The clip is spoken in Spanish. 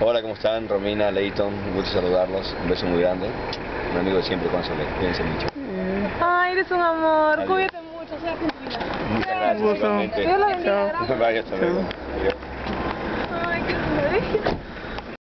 Hola, ¿cómo están? Romina, Leighton, un gusto saludarlos. Un beso muy grande. Un amigo de siempre, Console. Cuídense mucho. Mm. Ay, eres un amor. Adiós. Cuídate mucho, sea argentina. Muchas gracias. gusto. Dios bendiga. Vaya, hasta luego.